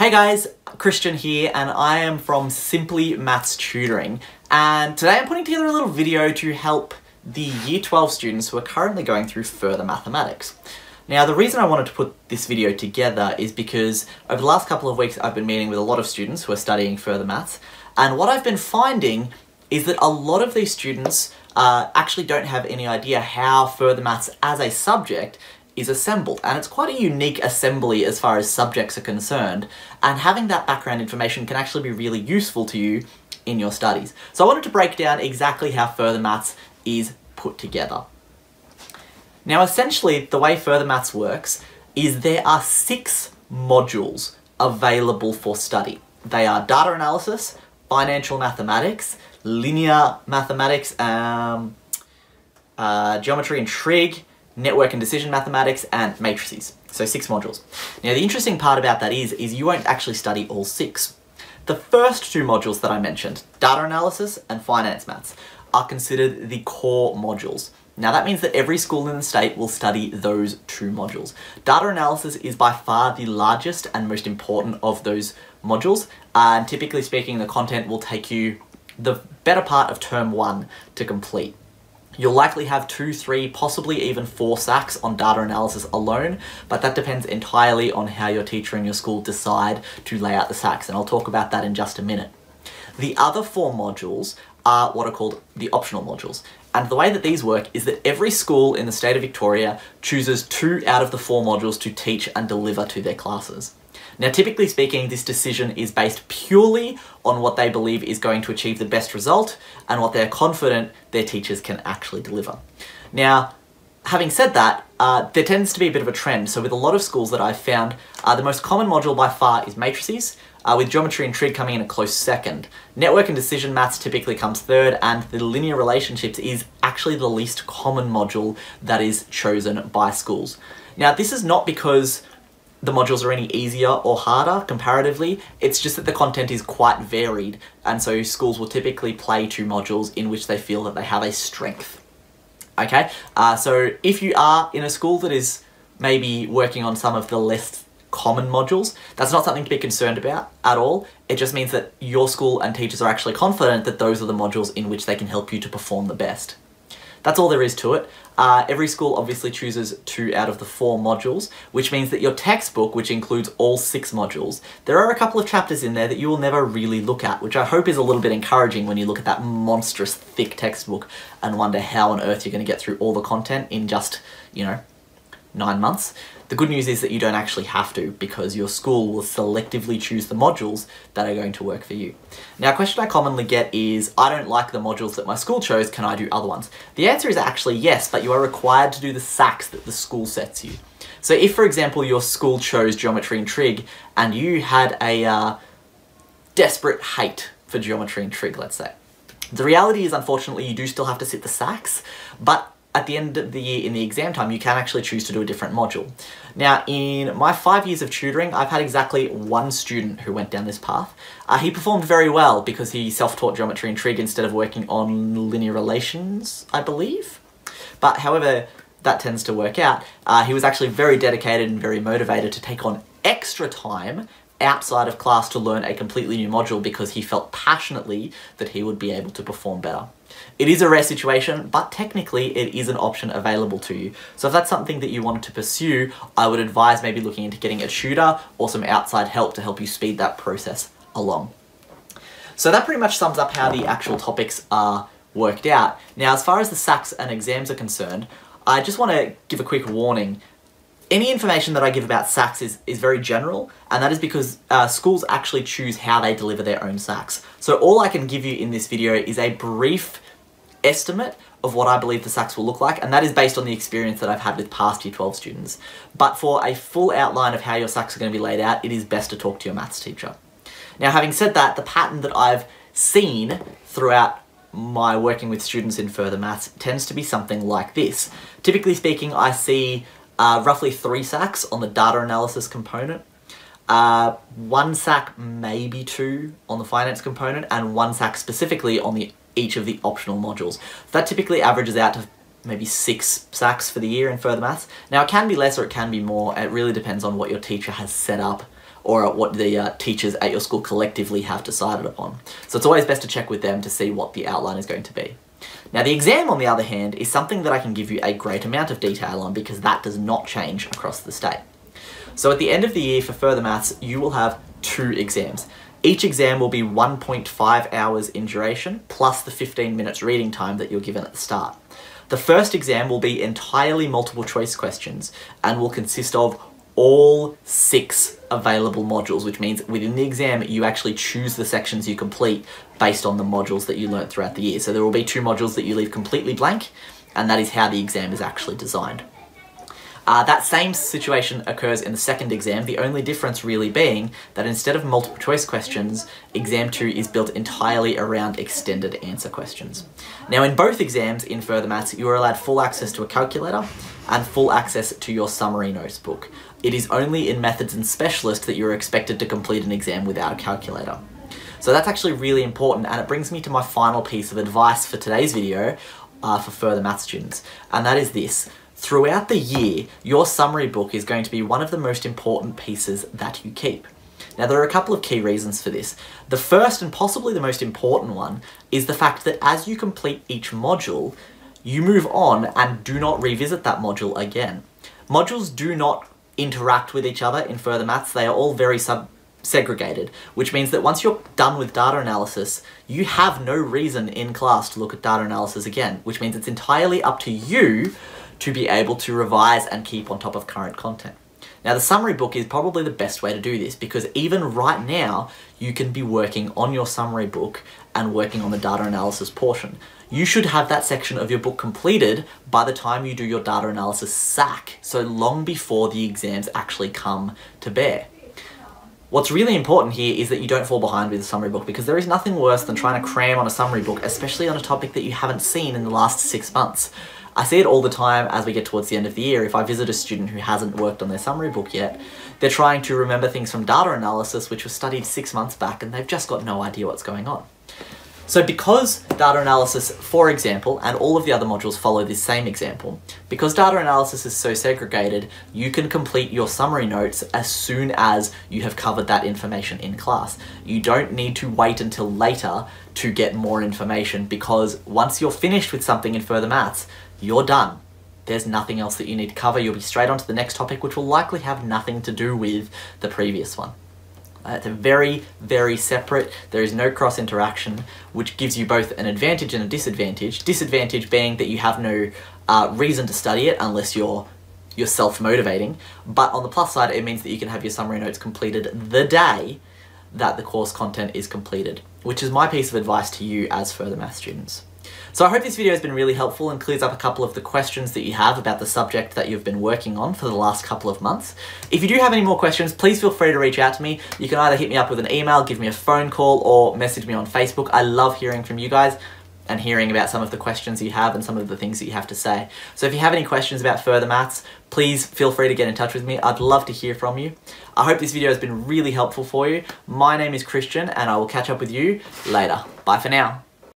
Hey guys, Christian here and I am from Simply Maths Tutoring and today I'm putting together a little video to help the Year 12 students who are currently going through further mathematics. Now the reason I wanted to put this video together is because over the last couple of weeks I've been meeting with a lot of students who are studying further maths and what I've been finding is that a lot of these students uh, actually don't have any idea how further maths as a subject is assembled and it's quite a unique assembly as far as subjects are concerned and having that background information can actually be really useful to you in your studies. So I wanted to break down exactly how further maths is put together. Now essentially the way further maths works is there are six modules available for study. They are data analysis, financial mathematics, linear mathematics, um, uh, geometry and trig, network and decision mathematics, and matrices. So six modules. Now the interesting part about that is, is you won't actually study all six. The first two modules that I mentioned, data analysis and finance maths, are considered the core modules. Now that means that every school in the state will study those two modules. Data analysis is by far the largest and most important of those modules, and typically speaking the content will take you the better part of term one to complete. You'll likely have two, three, possibly even four SACs on data analysis alone, but that depends entirely on how your teacher and your school decide to lay out the SACs, and I'll talk about that in just a minute. The other four modules are what are called the optional modules. And the way that these work is that every school in the state of Victoria chooses two out of the four modules to teach and deliver to their classes. Now, typically speaking, this decision is based purely on what they believe is going to achieve the best result and what they're confident their teachers can actually deliver. Now, having said that, uh, there tends to be a bit of a trend. So with a lot of schools that I've found, uh, the most common module by far is matrices, uh, with geometry and trig coming in a close second. Network and decision maths typically comes third, and the linear relationships is actually the least common module that is chosen by schools. Now, this is not because the modules are any easier or harder comparatively, it's just that the content is quite varied, and so schools will typically play to modules in which they feel that they have a strength. Okay, uh, so if you are in a school that is maybe working on some of the less common modules. That's not something to be concerned about at all. It just means that your school and teachers are actually confident that those are the modules in which they can help you to perform the best. That's all there is to it. Uh, every school obviously chooses two out of the four modules, which means that your textbook, which includes all six modules, there are a couple of chapters in there that you will never really look at, which I hope is a little bit encouraging when you look at that monstrous thick textbook and wonder how on earth you're going to get through all the content in just, you know, nine months. The good news is that you don't actually have to because your school will selectively choose the modules that are going to work for you. Now a question I commonly get is, I don't like the modules that my school chose, can I do other ones? The answer is actually yes, but you are required to do the SACs that the school sets you. So if for example your school chose geometry and trig and you had a uh, desperate hate for geometry and trig, let's say, the reality is unfortunately you do still have to sit the SACs, but at the end of the year in the exam time, you can actually choose to do a different module. Now, in my five years of tutoring, I've had exactly one student who went down this path. Uh, he performed very well because he self-taught geometry and trig instead of working on linear relations, I believe. But however that tends to work out, uh, he was actually very dedicated and very motivated to take on extra time outside of class to learn a completely new module because he felt passionately that he would be able to perform better. It is a rare situation, but technically it is an option available to you. So if that's something that you wanted to pursue, I would advise maybe looking into getting a tutor or some outside help to help you speed that process along. So that pretty much sums up how the actual topics are worked out. Now, as far as the SACs and exams are concerned, I just want to give a quick warning any information that I give about SACs is, is very general, and that is because uh, schools actually choose how they deliver their own SACs. So all I can give you in this video is a brief estimate of what I believe the SACs will look like, and that is based on the experience that I've had with past Year 12 students. But for a full outline of how your SACs are going to be laid out, it is best to talk to your maths teacher. Now having said that, the pattern that I've seen throughout my working with students in further maths tends to be something like this. Typically speaking, I see uh, roughly three SACs on the data analysis component, uh, one SAC, maybe two on the finance component, and one SAC specifically on the each of the optional modules. That typically averages out to maybe six SACs for the year in further maths. Now it can be less or it can be more, it really depends on what your teacher has set up or what the uh, teachers at your school collectively have decided upon. So it's always best to check with them to see what the outline is going to be. Now the exam, on the other hand, is something that I can give you a great amount of detail on because that does not change across the state. So at the end of the year for further maths, you will have two exams. Each exam will be 1.5 hours in duration, plus the 15 minutes reading time that you're given at the start. The first exam will be entirely multiple choice questions and will consist of all six available modules, which means within the exam you actually choose the sections you complete based on the modules that you learnt throughout the year. So there will be two modules that you leave completely blank, and that is how the exam is actually designed. Uh, that same situation occurs in the second exam, the only difference really being that instead of multiple choice questions, exam 2 is built entirely around extended answer questions. Now in both exams in further maths, you are allowed full access to a calculator and full access to your summary notebook. It is only in methods and specialist that you're expected to complete an exam without a calculator. So that's actually really important and it brings me to my final piece of advice for today's video uh, for further math students, and that is this. Throughout the year, your summary book is going to be one of the most important pieces that you keep. Now, there are a couple of key reasons for this. The first and possibly the most important one is the fact that as you complete each module, you move on and do not revisit that module again. Modules do not interact with each other in further maths. They are all very sub segregated, which means that once you're done with data analysis, you have no reason in class to look at data analysis again, which means it's entirely up to you to be able to revise and keep on top of current content. Now the summary book is probably the best way to do this because even right now you can be working on your summary book and working on the data analysis portion. You should have that section of your book completed by the time you do your data analysis SAC, so long before the exams actually come to bear. What's really important here is that you don't fall behind with a summary book because there is nothing worse than trying to cram on a summary book, especially on a topic that you haven't seen in the last six months. I see it all the time as we get towards the end of the year. If I visit a student who hasn't worked on their summary book yet, they're trying to remember things from data analysis which was studied six months back and they've just got no idea what's going on. So because data analysis, for example, and all of the other modules follow this same example, because data analysis is so segregated, you can complete your summary notes as soon as you have covered that information in class. You don't need to wait until later to get more information because once you're finished with something in further maths, you're done. There's nothing else that you need to cover. You'll be straight on to the next topic, which will likely have nothing to do with the previous one. Uh, it's a very, very separate, there is no cross interaction, which gives you both an advantage and a disadvantage. Disadvantage being that you have no uh, reason to study it unless you're self-motivating, but on the plus side, it means that you can have your summary notes completed the day that the course content is completed, which is my piece of advice to you as further math students. So I hope this video has been really helpful and clears up a couple of the questions that you have about the subject that you've been working on for the last couple of months. If you do have any more questions, please feel free to reach out to me. You can either hit me up with an email, give me a phone call, or message me on Facebook. I love hearing from you guys and hearing about some of the questions you have and some of the things that you have to say. So if you have any questions about further maths, please feel free to get in touch with me. I'd love to hear from you. I hope this video has been really helpful for you. My name is Christian and I will catch up with you later. Bye for now.